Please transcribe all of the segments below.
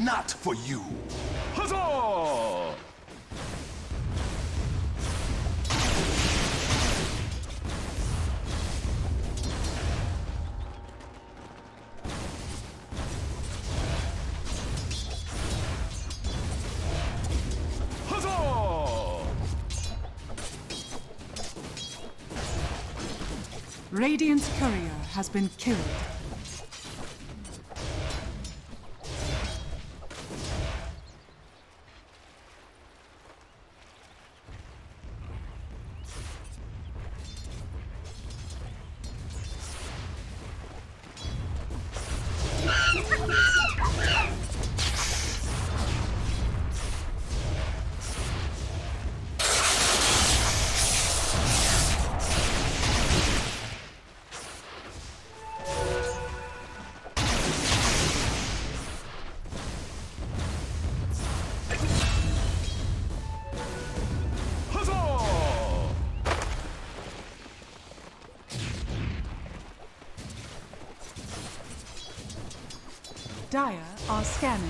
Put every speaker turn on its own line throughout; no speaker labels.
Not for you. Huzzah! Huzzah!
Radiant's courier has been killed. Scanning.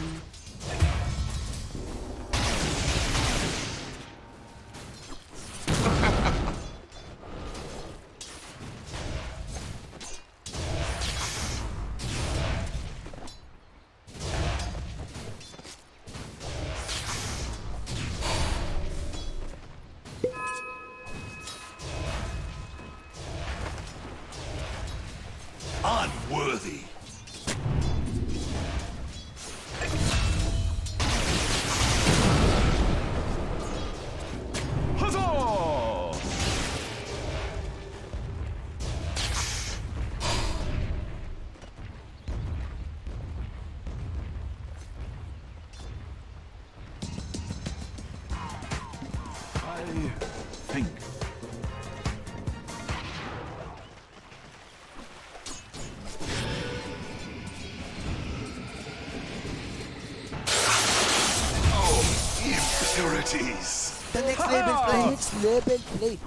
Next level plate.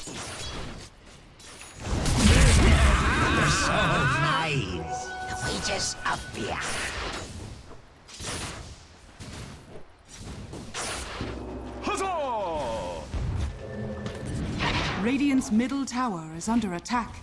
Nice. We just up here.
Huzzah!
Radiant's middle tower is under attack.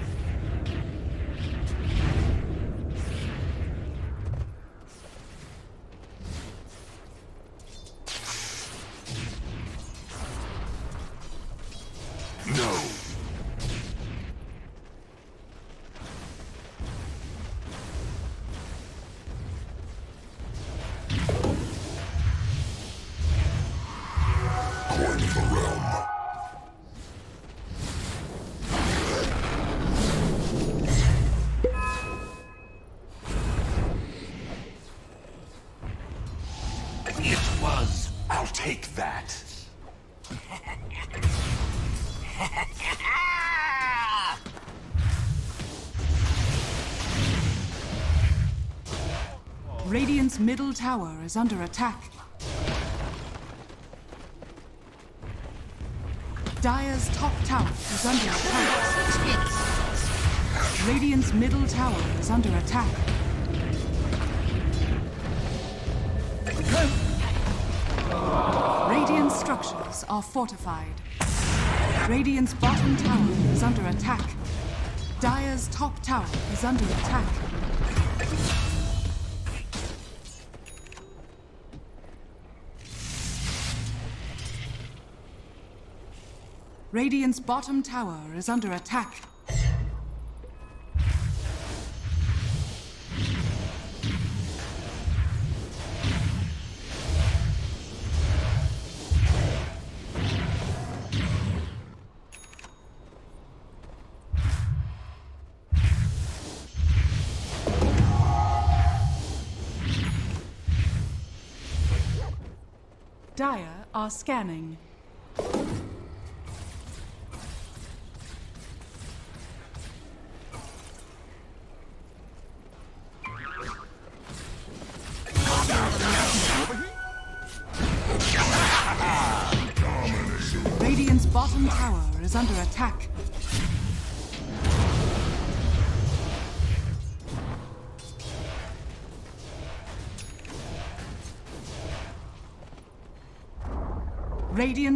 Middle tower is under attack. Dire's top tower is under attack. Radiant's middle tower is under attack. Radiant structures are fortified. Radiant's bottom tower is under attack. Dire's top tower is under attack. Radiant's bottom tower is under attack. Dire are scanning.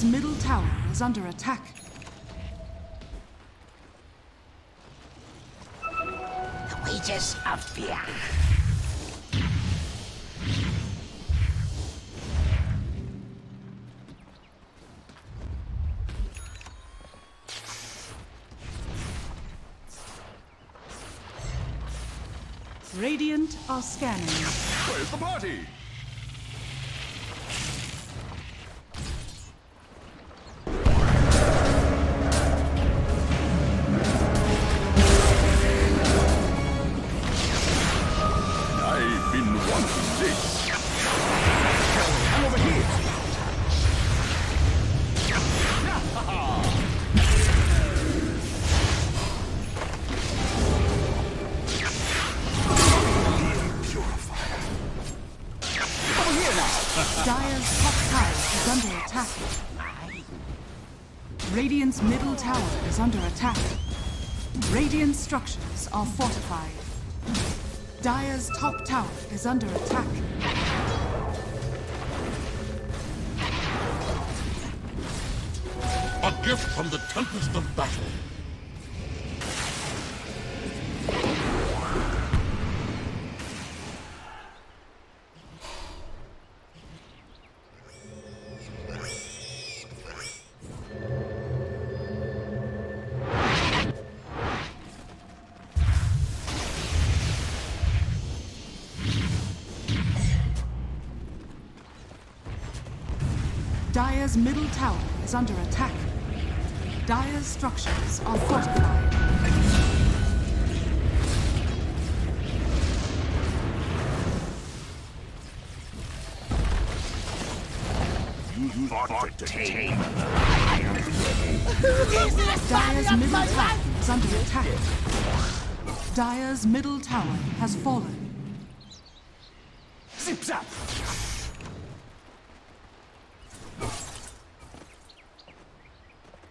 Dire's middle tower is under attack.
The wages of fear.
Radiant are scanning.
Where's the party?
Tower is under attack. Radiant structures are fortified. Dire's top tower is under attack.
A gift from the tempest of battle.
Dire's middle tower is under attack. Dire's structures are fortified.
You thought to tame
Dire's middle tower is under attack. Dire's middle tower has fallen.
Zip zap.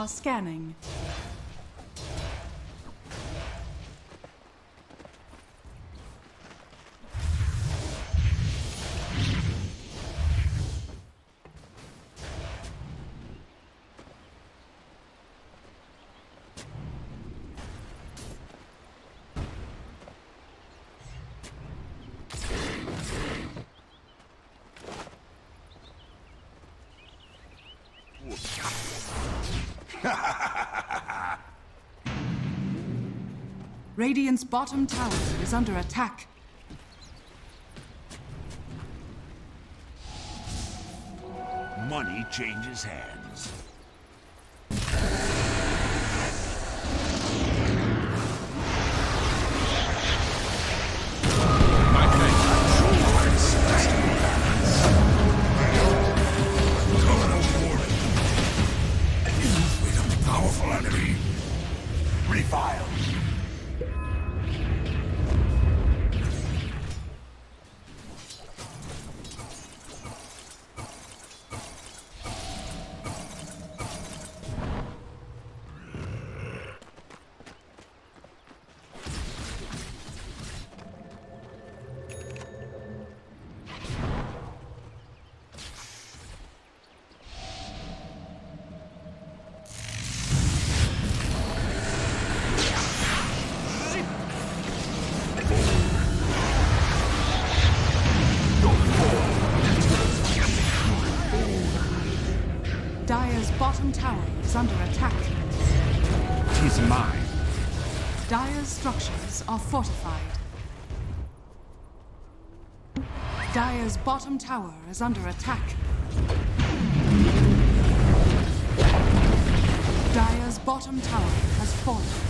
Are scanning. Radiant's bottom tower is under attack.
Money changes hands.
Is under attack.
Tis mine.
Dire's structures are fortified. Dire's bottom tower is under attack. Dire's bottom tower has fallen.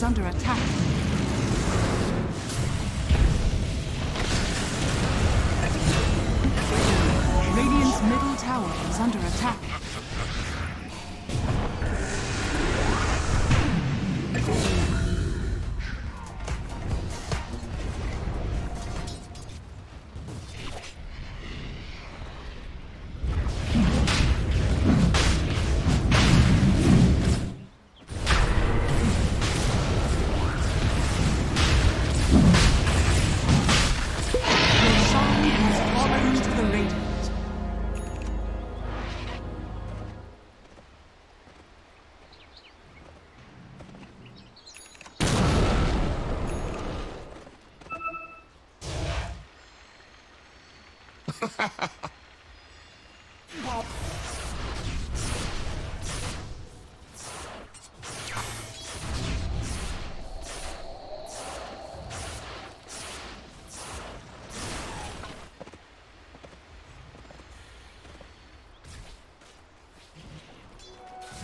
Is under attack.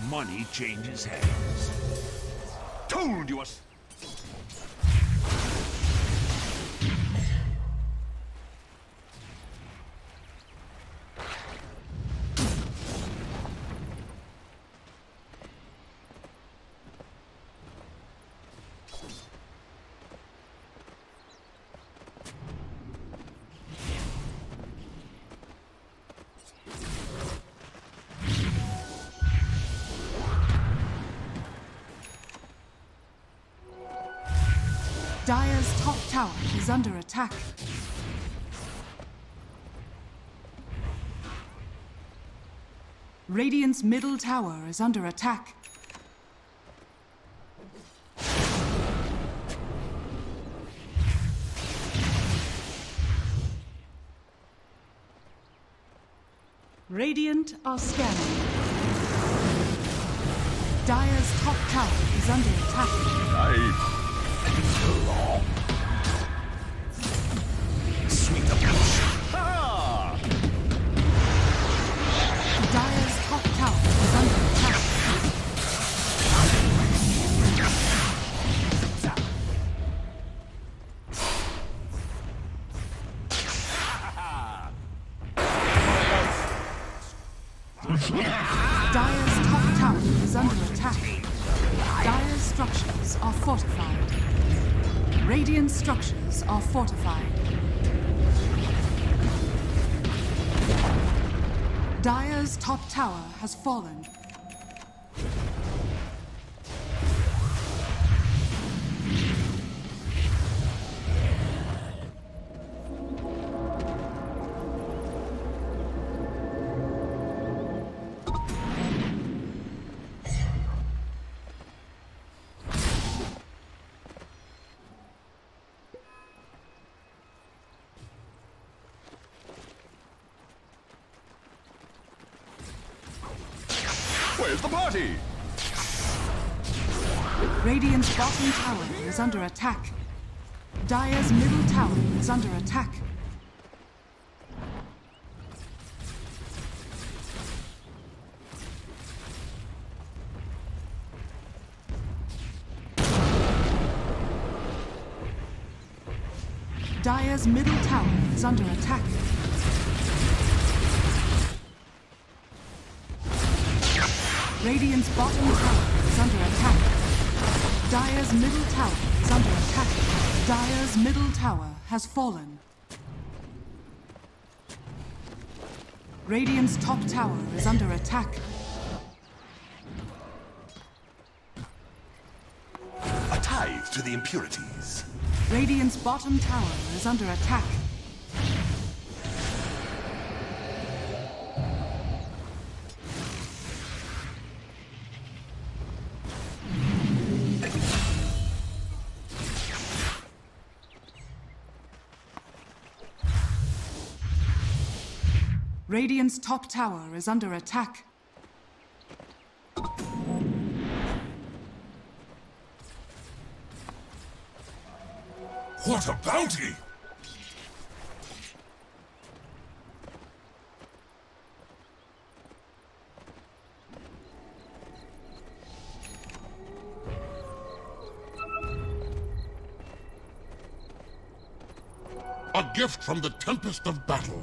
Money changes hands. Told you us.
Dire's top tower is under attack. Radiant's middle tower is under attack. Radiant are scanning. Dire's top tower is under attack. 陈老 Radiant structures are fortified. Dire's top tower has fallen. Is under attack. Dire's middle tower is under attack. Dire's middle tower is under attack. Radiant's bottom tower. Dire's middle tower is under attack. Dire's middle tower has fallen. Radiant's top tower is under attack.
A tithe to the impurities.
Radiant's bottom tower is under attack. Radiant's top tower is under attack.
What a bounty! A gift from the Tempest of Battle.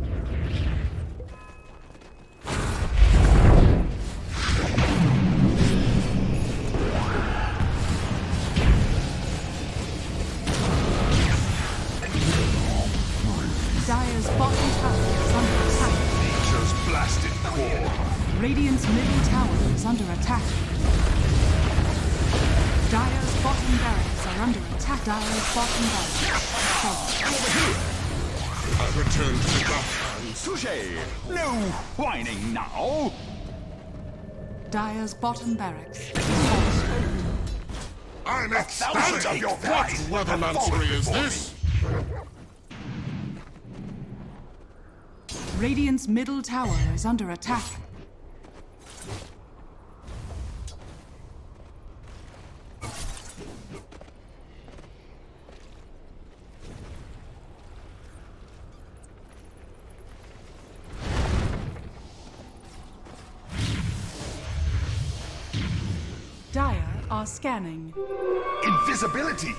Hands.
No whining now!
Dire's bottom barracks.
I'm
I'll
ecstatic
take
of your What
and
weathermancery is this?
Radiant's middle tower is under attack. Dire are scanning.
Invisibility.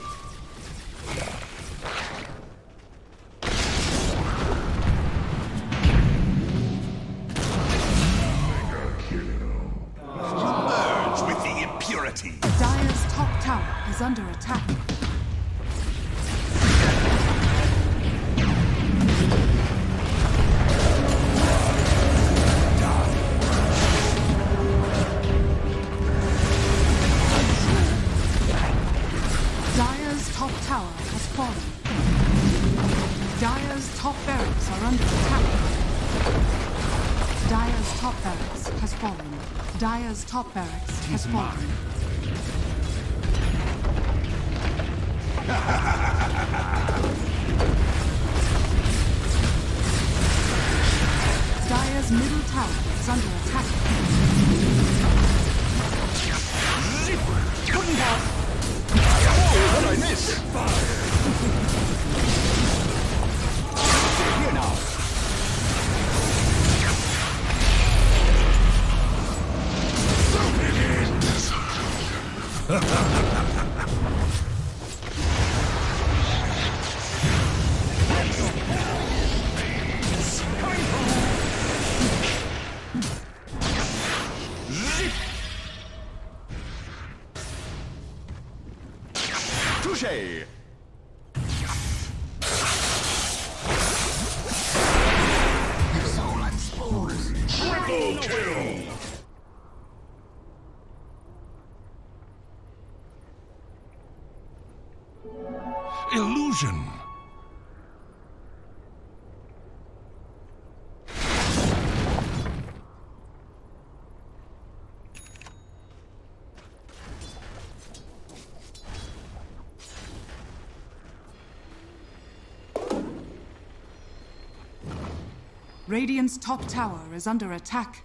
Radiant's top tower is under attack.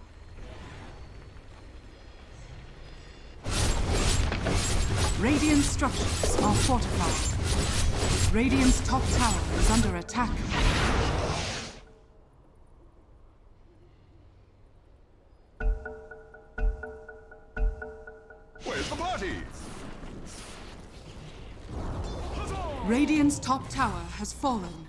Radiant structures are fortified. Radiant's top tower is under attack.
Where's the party?
Radiant's top tower has fallen.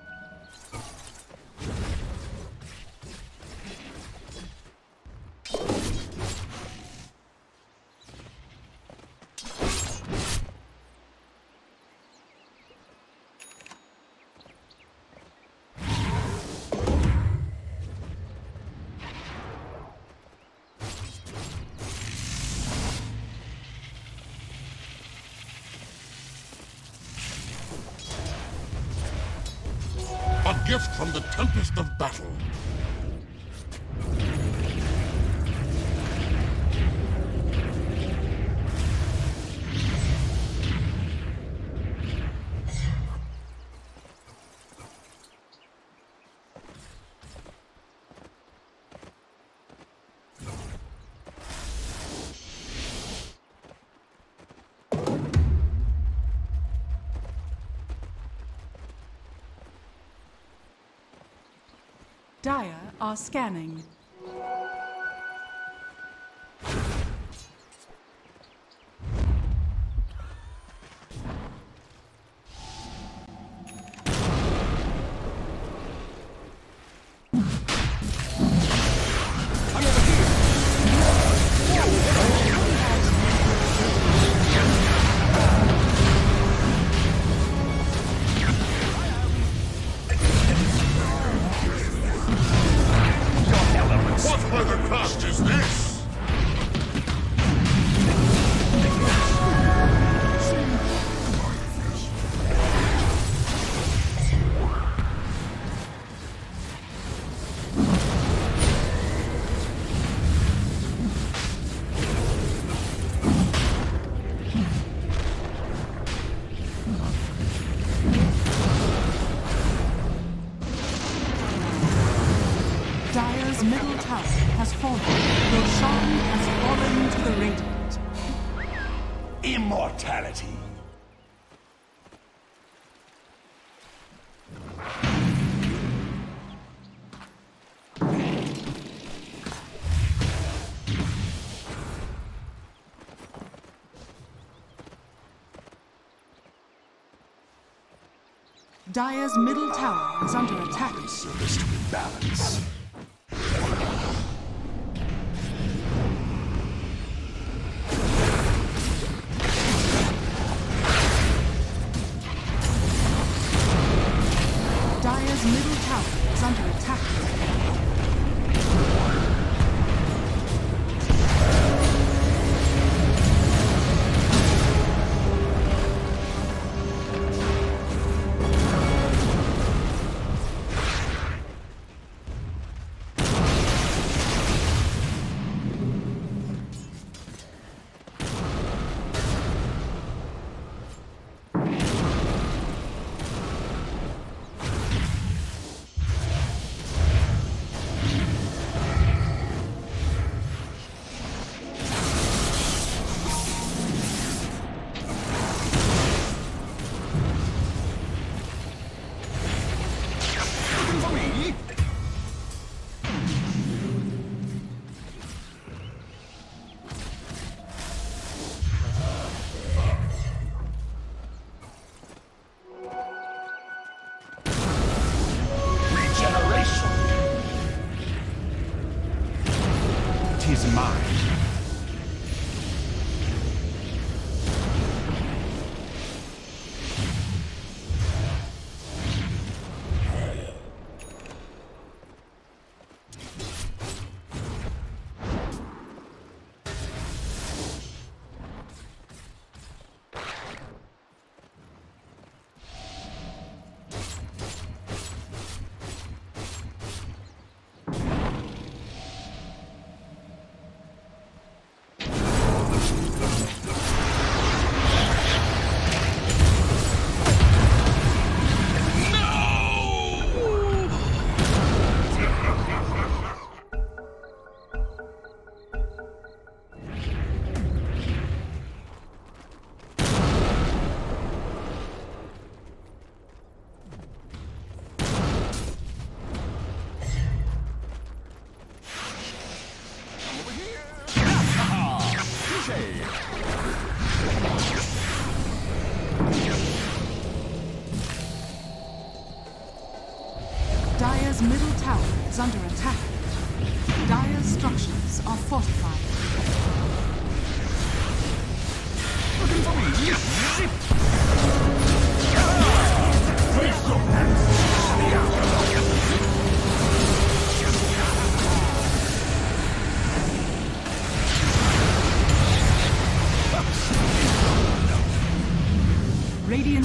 scanning. Dire's middle tower is under attack.
Service to balance.